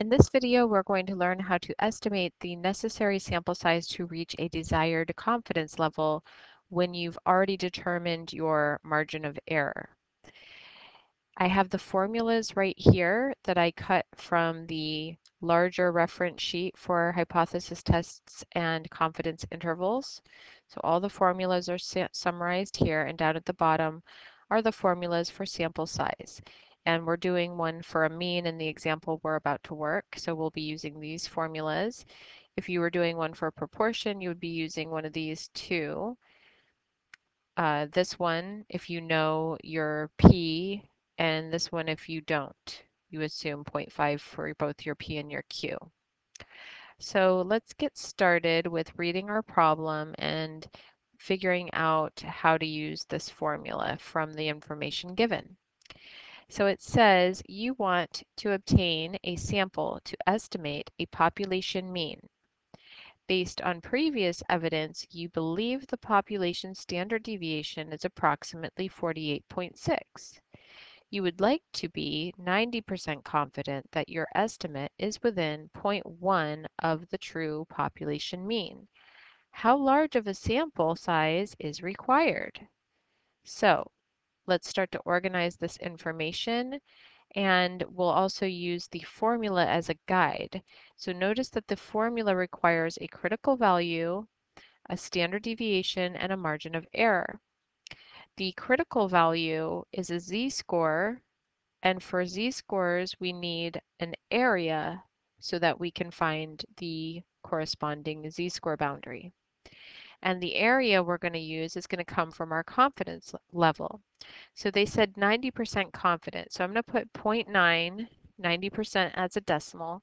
In this video, we're going to learn how to estimate the necessary sample size to reach a desired confidence level when you've already determined your margin of error. I have the formulas right here that I cut from the larger reference sheet for hypothesis tests and confidence intervals. So all the formulas are summarized here and down at the bottom are the formulas for sample size. And we're doing one for a mean in the example we're about to work. So we'll be using these formulas. If you were doing one for a proportion, you would be using one of these two. Uh, this one, if you know your P, and this one, if you don't, you assume 0.5 for both your P and your Q. So let's get started with reading our problem and figuring out how to use this formula from the information given. So it says you want to obtain a sample to estimate a population mean. Based on previous evidence, you believe the population standard deviation is approximately 48.6. You would like to be 90% confident that your estimate is within 0.1 of the true population mean. How large of a sample size is required? So let's start to organize this information and we'll also use the formula as a guide. So notice that the formula requires a critical value, a standard deviation, and a margin of error. The critical value is a z-score, and for z-scores we need an area so that we can find the corresponding z-score boundary. And the area we're going to use is going to come from our confidence level. So they said 90% confident. So I'm going to put 0.9, 90% as a decimal.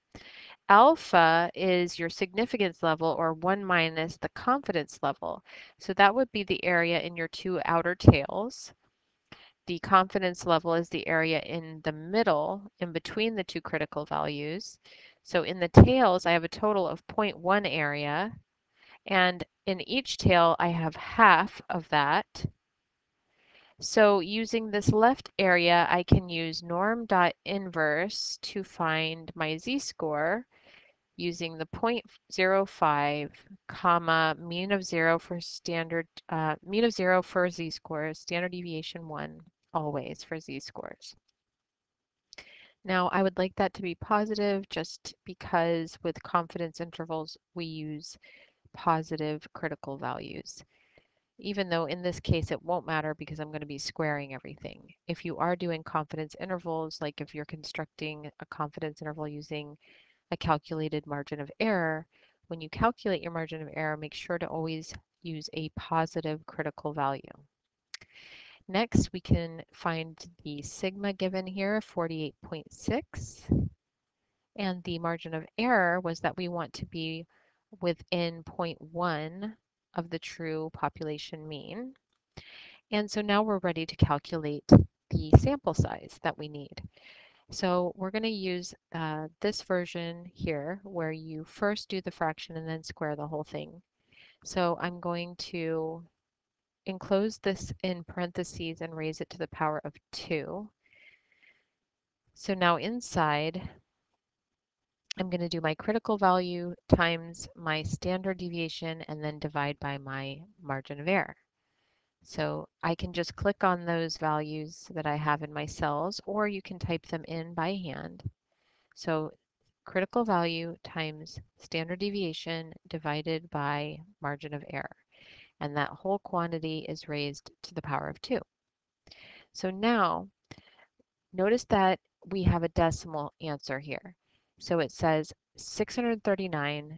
Alpha is your significance level or 1 minus the confidence level. So that would be the area in your two outer tails. The confidence level is the area in the middle, in between the two critical values. So in the tails, I have a total of 0.1 area, and in each tail, I have half of that. So using this left area, I can use norm dot inverse to find my z-score using the 0.05 comma mean of zero for standard, uh, mean of zero for z-scores, standard deviation one always for z-scores. Now I would like that to be positive just because with confidence intervals we use positive critical values. Even though in this case it won't matter because I'm going to be squaring everything. If you are doing confidence intervals, like if you're constructing a confidence interval using a calculated margin of error, when you calculate your margin of error, make sure to always use a positive critical value. Next, we can find the sigma given here, 48.6. And the margin of error was that we want to be within 0.1 of the true population mean. And so now we're ready to calculate the sample size that we need. So we're going to use uh, this version here where you first do the fraction and then square the whole thing. So I'm going to enclose this in parentheses and raise it to the power of 2. So now inside, I'm going to do my critical value times my standard deviation and then divide by my margin of error. So I can just click on those values that I have in my cells, or you can type them in by hand. So critical value times standard deviation divided by margin of error. And that whole quantity is raised to the power of 2. So now, notice that we have a decimal answer here. So it says 639,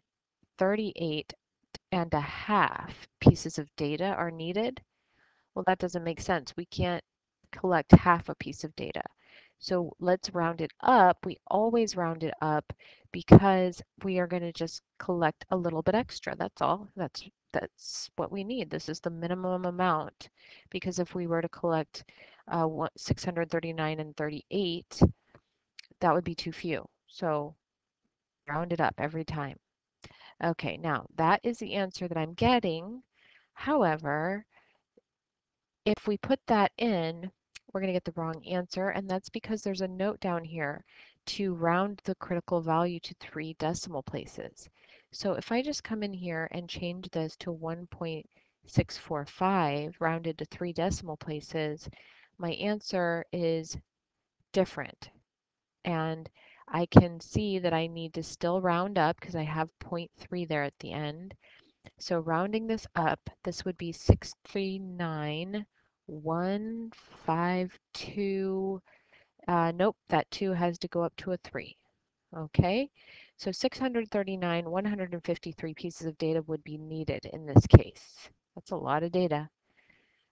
38 and a half pieces of data are needed well, that doesn't make sense. We can't collect half a piece of data. So let's round it up. We always round it up because we are going to just collect a little bit extra. That's all. That's that's what we need. This is the minimum amount because if we were to collect uh, 639 and 38, that would be too few. So round it up every time. Okay, now that is the answer that I'm getting. However, if we put that in, we're going to get the wrong answer, and that's because there's a note down here to round the critical value to three decimal places. So if I just come in here and change this to 1.645 rounded to three decimal places, my answer is different. And I can see that I need to still round up because I have 0.3 there at the end. So rounding this up, this would be 639,152. Uh, nope, that 2 has to go up to a 3. Okay, so 639, 153 pieces of data would be needed in this case. That's a lot of data.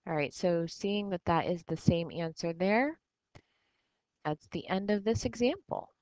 All right, so seeing that that is the same answer there, that's the end of this example.